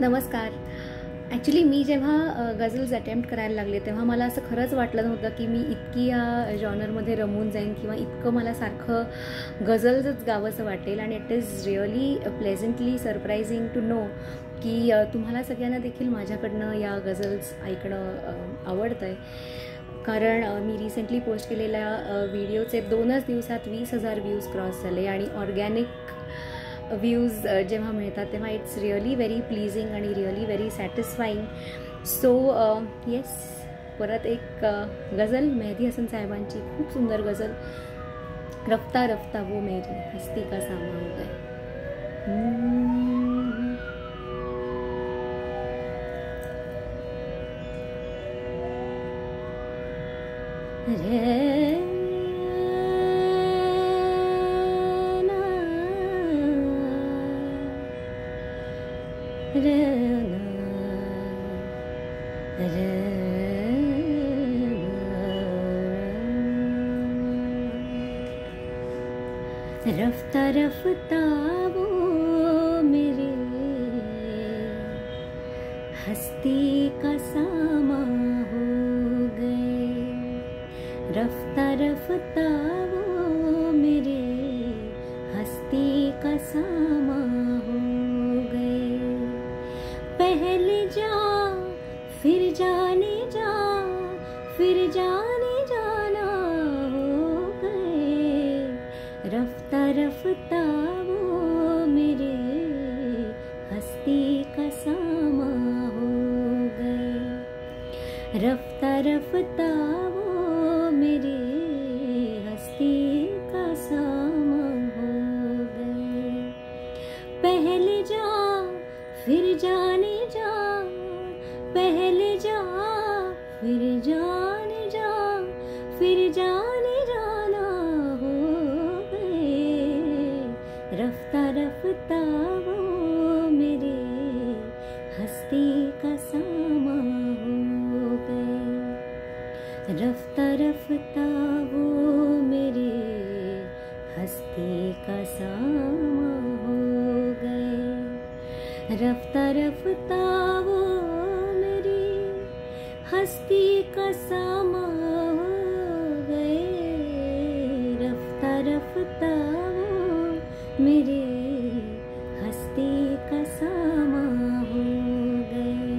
नमस्कार. ॲक्च्युली मी जेव्हा ghazals attempt करायला लागले तेव्हा मला असं खरंच वाटलं नव्हतं की मी इतकी या जॉनरमध्ये रमून जाईन किंवा इतकं मला सारखं गझल्सच गावंसं वाटेल. आणि it is really pleasantly surprising to know की तुम्हाला सगळ्यांना देखील माझ्याकडनं या गझल्स ऐकणं आवडतं आहे कारण मी रिसेंटली पोस्ट केलेल्या व्हिडिओचे दोनच दिवसात वीस हजार व्ह्यूज क्रॉस झाले आणि ऑर्गॅनिक व्ह्यूज uh, जेव्हा मिळतात तेव्हा इट्स रिअली व्हेरी प्लीजिंग आणि really very satisfying so yes परत एक uh, गझल मेहदी हसन साहेबांची खूप सुंदर गझल. रफ्ता रफ्ता वो मेरी हस्ती का सामा हो गए hmm. रे रफ्ता रफ्ता वो मेरे हस्ती का सामा हो गए। रफ्ता रफ्ता फिर जाने जाना हो गए। रफ्ता रफ्ता वो मेरे हस्ती का सामा हो गए। रफ्ता रफ्ता वो मेरे हस्ती का सामा हो गए। पहले जा, फिर जाने जा फिर जाने जाना हो गए रफ्ता रफ्ता वो मेरे हस्ती का सामा हो गए रफ्ता रफ्ता वो मेरे हस्ती का सामा हो गए रफ्ता रफ्ता वो मेरी हस्ती का सामा रफ्ता वो मेरे हस्ती का सामा हो गए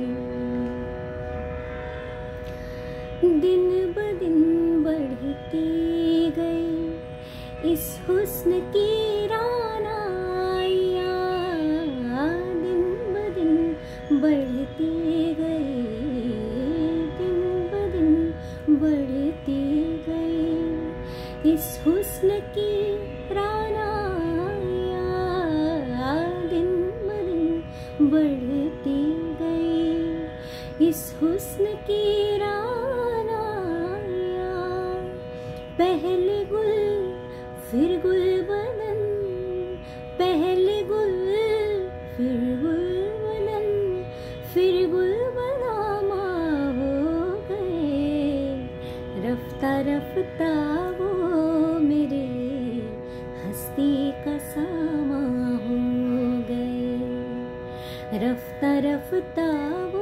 दिन ब दिन बढ़ती गई इस हुस्न की रानाइया दिन ब दिन बढ़ती गई दिन ब दिन बढ़ती इस हुस्न की रानाइया दिन ब बढ़ती गई। इस हुस्न की रानाइया पहले गुल, फिर गुल बनन। पहले गुल, फिर गुल बनन। फिर गुल बनामा हो गए। रफ्ता रफ्ता वो मेरे हस्ती का सामा हो गए रफ्ता रफ्ता वो